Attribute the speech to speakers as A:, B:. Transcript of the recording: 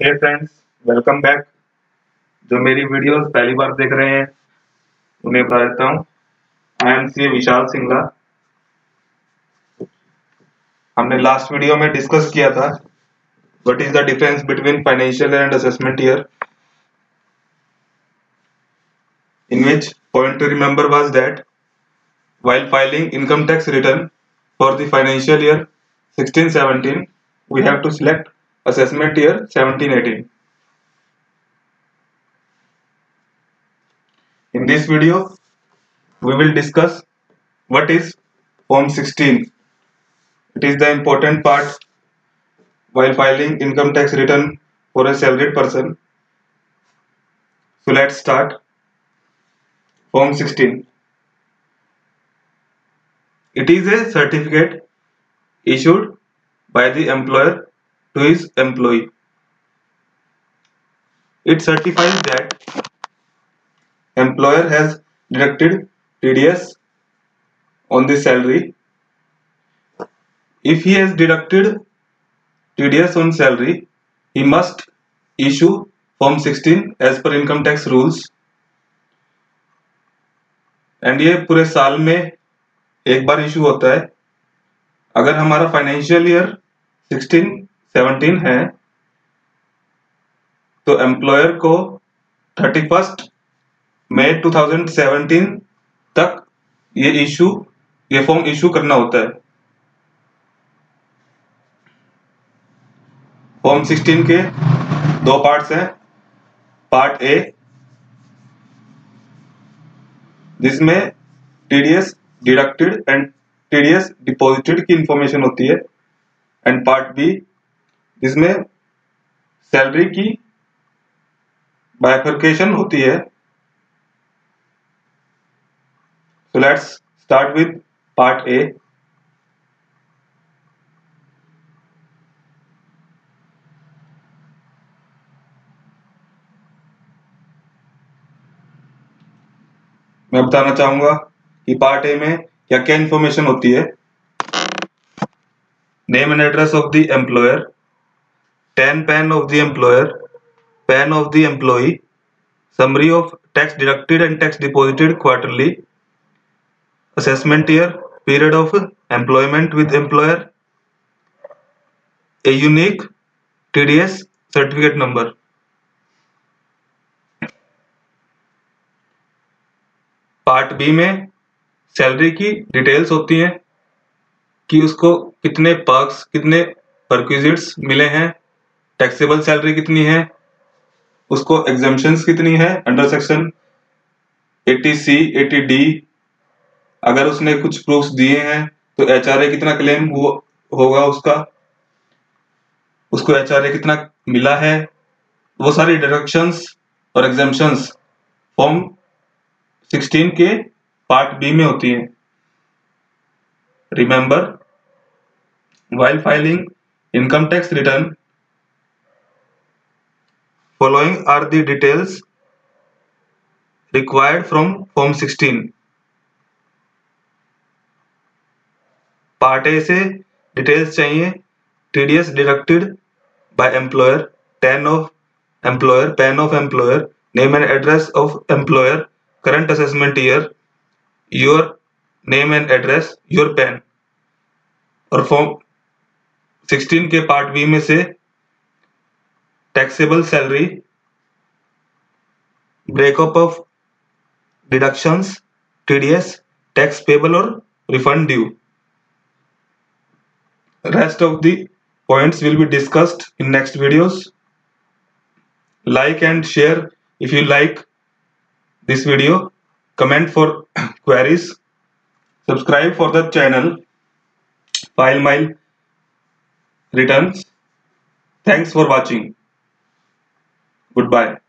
A: हे friends welcome back जो मेरी videos पहली बार देख रहे हैं, उन्हें बता देता हूँ। I M C Vishal Singla हमने लास्ट वीडियो में डिस्कस किया था what is the difference between financial and assessment year in which point to remember was that while filing income tax return for the financial year 16-17 we have to select assessment year 17-18 in this video we will discuss what is form 16 it is the important part while filing income tax return for a salaried person. So let's start. Form 16. It is a certificate issued by the employer to his employee. It certifies that employer has deducted TDS on the salary. If he has deducted TDS on salary, he must issue Form 16 as per income tax rules and ये पूरे साल में एक बार issue होता है अगर हमारा financial year 16 17 है तो एम्प्लॉयर को थर्टी फ़र्स्ट मई 2017 तक ये इशू ये फॉर्म इशू करना होता है। फॉर्म 16 के दो पार्ट्स हैं। पार्ट ए जिसमें TDS deducted and TDS deposited की इंफॉर्मेशन होती है। एंड पार्ट बी जिसमें सैलरी की बाइफर्केशन होती है। So let's start with part A मैं बताना चाहूँगा कि पार्ट ए में क्या क्या इंफॉर्मेशन होती है। Name and address of the employer TAN PAN of the employer PAN of the employee summary of tax deducted and tax deposited quarterly assessment year period of employment with employer a unique TDS certificate number part B में salary की details होती हैं कि उसको कितने perks कितने perquisites मिले हैं टैक्सेबल सैलरी कितनी है? उसको एग्जामेशन कितनी है? अंडर सेक्शन 80 सी 80 डी अगर उसने कुछ प्रूफ्स दिए हैं तो एचआरए कितना क्लेम होगा उसका? उसको एचआरए कितना मिला है? वो सारी डिडक्शंस और एग्जामेशंस फॉर्म 16 के पार्ट बी में होती है। Remember while filing income tax return following are the details required from form 16 part A से डिटेल्स चाहिए TDS deducted by employer TAN of employer PAN of employer name and address of employer current assessment year, your name and address, your pen. और form 16 के part B में से taxable salary, breakup of deductions, TDS, tax payable or refund due. Rest of the points will be discussed in next videos. Like and share if you like this video. Comment for queries. Subscribe for the channel. File my returns. Thanks for watching. Goodbye.